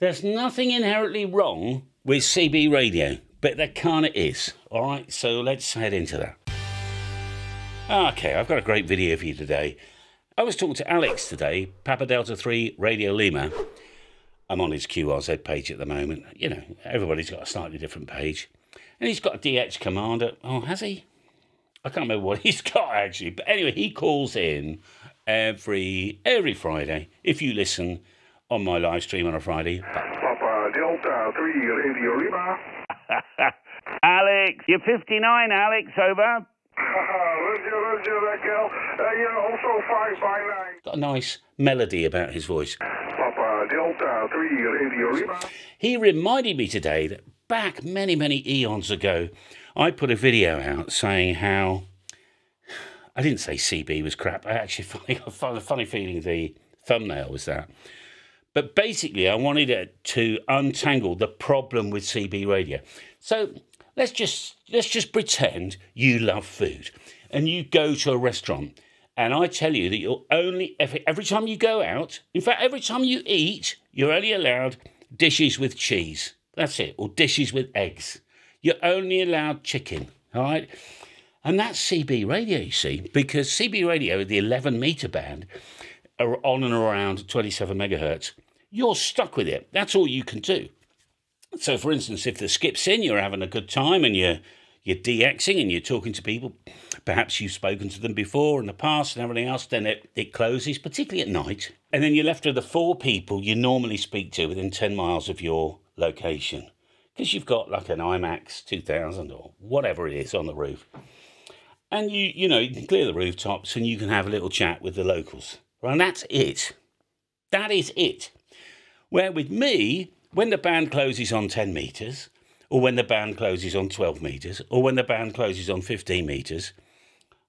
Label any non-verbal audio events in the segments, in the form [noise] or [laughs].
There's nothing inherently wrong with CB radio, but there kind of is. All right, so let's head into that. Okay, I've got a great video for you today. I was talking to Alex today, Papa Delta 3 Radio Lima. I'm on his QRZ page at the moment. You know, everybody's got a slightly different page. And he's got a DX commander. Oh, has he? I can't remember what [laughs] he's got actually. But anyway, he calls in every every Friday. If you listen on my live stream on a Friday. Papa Delta 3 Radio Lima. [laughs] Alex, you're 59, Alex, over. [laughs] Roger, Roger, Raquel. Uh, you're also 5 by 9. Got a nice melody about his voice. Papa Delta 3 Radio Lima. He reminded me today that back many, many eons ago, I put a video out saying how [sighs] I didn't say CB was crap. I actually [laughs] got a funny feeling the thumbnail was that. But basically, I wanted it to untangle the problem with CB radio. So let's just let's just pretend you love food and you go to a restaurant and I tell you that you'll only every, every time you go out, in fact, every time you eat, you're only allowed dishes with cheese. That's it, or dishes with eggs. You're only allowed chicken. All right. And that's CB radio, you see, because CB radio, the 11 meter band, are on and around 27 megahertz. You're stuck with it. That's all you can do. So, for instance, if the skip's in, you're having a good time and you're you're DXing and you're talking to people, perhaps you've spoken to them before in the past and everything else, then it, it closes, particularly at night. And then you're left with the four people you normally speak to within 10 miles of your location. Because you've got like an IMAX 2000 or whatever it is on the roof. And you, you know, you can clear the rooftops and you can have a little chat with the locals. Right? And that's it. That is it. Where with me, when the band closes on 10 metres, or when the band closes on 12 metres, or when the band closes on 15 metres,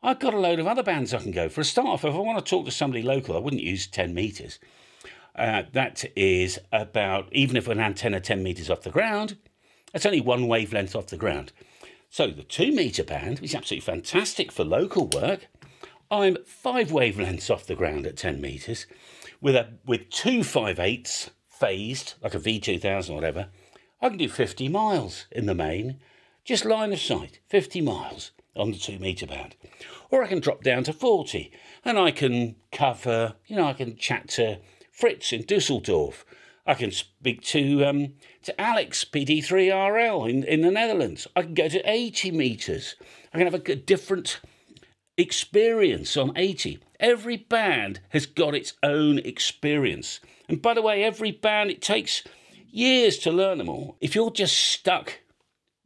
I've got a load of other bands I can go. For a start off, if I want to talk to somebody local, I wouldn't use 10 metres. Uh, that is about, even if an antenna 10 metres off the ground, that's only one wavelength off the ground. So the two metre band is absolutely fantastic for local work. I'm five wavelengths off the ground at 10 metres with a with two five eighths phased, like a V2000 or whatever. I can do 50 miles in the main, just line of sight, 50 miles on the two metre band. Or I can drop down to 40 and I can cover, you know, I can chat to Fritz in Dusseldorf. I can speak to um, to Alex PD3RL in, in the Netherlands. I can go to 80 metres. I can have a different experience on 80. Every band has got its own experience. And by the way, every band, it takes years to learn them all. If you're just stuck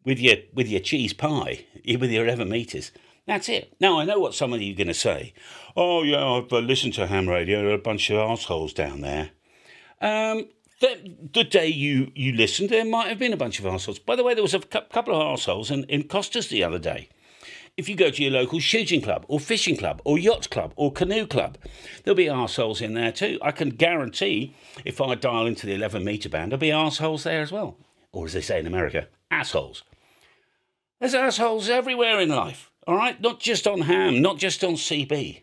with your, with your cheese pie, with your 11 metres, that's it. Now, I know what some of you are going to say. Oh, yeah, I've uh, listened to ham radio. There are a bunch of assholes down there. Um, the, the day you, you listened, there might have been a bunch of assholes. By the way, there was a couple of assholes in, in Costas the other day. If you go to your local shooting club or fishing club or yacht club or canoe club, there'll be assholes in there too. I can guarantee if I dial into the 11 metre band, there'll be assholes there as well. Or as they say in America, assholes. There's assholes everywhere in life, all right? Not just on ham, not just on CB.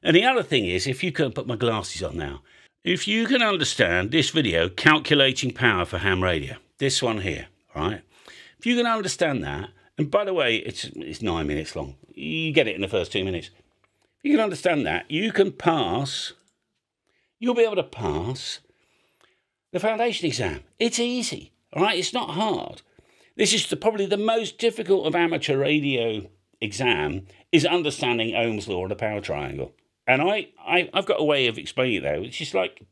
And the other thing is, if you can put my glasses on now, if you can understand this video, calculating power for ham radio, this one here, all right? If you can understand that, and by the way, it's, it's nine minutes long. You get it in the first two minutes. You can understand that, you can pass, you'll be able to pass the foundation exam. It's easy, all right? It's not hard. This is the, probably the most difficult of amateur radio exam is understanding Ohm's law and the power triangle. And I, I, I've got a way of explaining it though. It's just like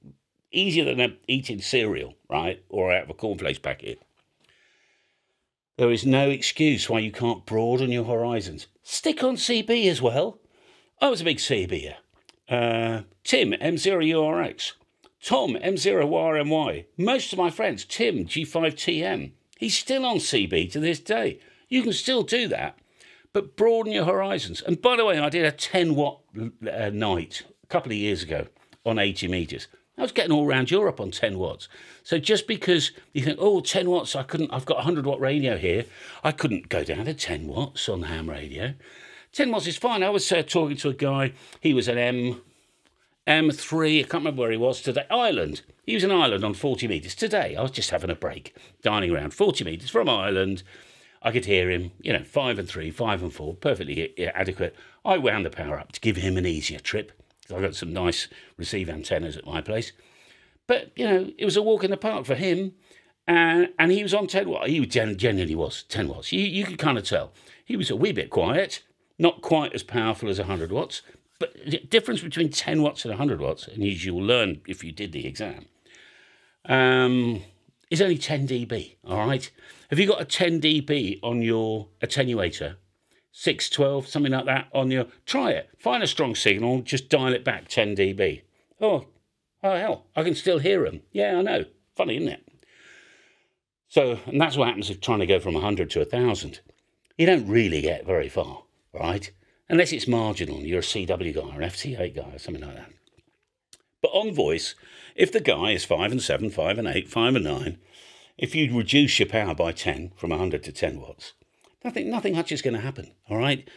easier than eating cereal, right? Or out of a cornflakes packet. There is no excuse why you can't broaden your horizons. Stick on CB as well. I was a big CBer. Uh, Tim, M0URX. Tom, M0YRMY. Most of my friends, Tim, G5TM. He's still on CB to this day. You can still do that but broaden your horizons. And by the way, I did a 10 watt uh, night a couple of years ago on 80 meters. I was getting all around Europe on 10 watts. So just because you think, oh, 10 watts, I couldn't, I've got a 100 watt radio here, I couldn't go down to 10 watts on ham radio. 10 watts is fine. I was uh, talking to a guy, he was an M, M3, I can't remember where he was today, Ireland. He was in Ireland on 40 metres. Today, I was just having a break, dining around 40 metres from Ireland. I could hear him, you know, five and three, five and four, perfectly adequate. I wound the power up to give him an easier trip. I got some nice receive antennas at my place. But, you know, it was a walk in the park for him. And, and he was on 10 watts. He genuinely was 10 watts. You, you could kind of tell. He was a wee bit quiet, not quite as powerful as 100 watts. But the difference between 10 watts and 100 watts, and as you'll learn if you did the exam, um, is only 10 dB. All right. Have you got a 10 dB on your attenuator? 612, something like that on your. Try it. Find a strong signal, just dial it back 10 dB. Oh, oh hell, I can still hear them. Yeah, I know. Funny, isn't it? So, and that's what happens if trying to go from 100 to 1,000. You don't really get very far, right? Unless it's marginal. You're a CW guy or an FT8 guy or something like that. But on voice, if the guy is 5 and 7, 5 and 8, 5 and 9, if you reduce your power by 10 from 100 to 10 watts, nothing, nothing much is going to happen, all right?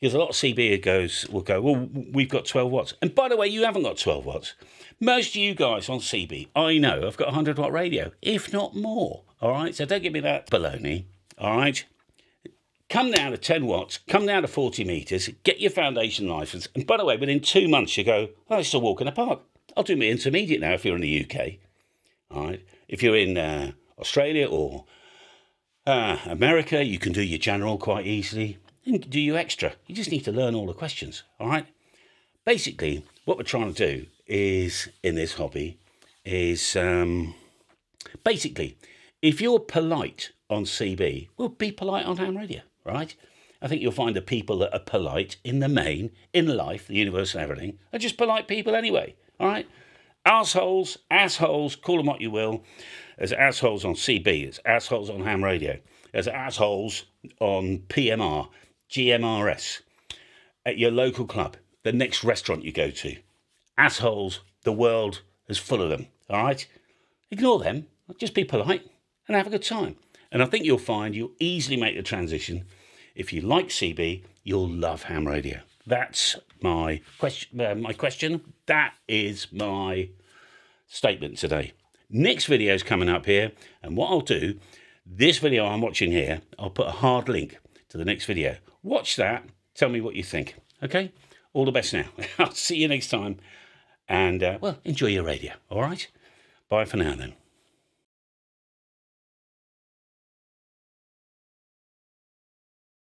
Because a lot of CB goes will go, well, we've got 12 watts. And by the way, you haven't got 12 watts. Most of you guys on CB, I know, I've got a 100 watt radio, if not more, all right? So don't give me that baloney, all right? Come down to 10 watts, come down to 40 metres, get your foundation licence. And by the way, within two months, you go, oh, it's a walk in the park. I'll do my intermediate now if you're in the UK. All right. If you're in uh, Australia or uh, America, you can do your general quite easily. And do your extra. You just need to learn all the questions. All right. Basically, what we're trying to do is in this hobby is um, basically if you're polite on CB, well, be polite on ham radio, right? I think you'll find the people that are polite in the main, in life, the universe, and everything, are just polite people anyway. All right? Assholes, assholes, call them what you will. There's assholes on CB, there's assholes on ham radio, there's assholes on PMR, GMRS, at your local club, the next restaurant you go to. Assholes, the world is full of them. All right? Ignore them, just be polite and have a good time. And I think you'll find you'll easily make the transition. If you like CB, you'll love ham radio. That's my question. Uh, my question. That is my statement today. Next video is coming up here, and what I'll do, this video I'm watching here, I'll put a hard link to the next video. Watch that. Tell me what you think. Okay. All the best now. [laughs] I'll see you next time, and uh, well, enjoy your radio. All right. Bye for now then.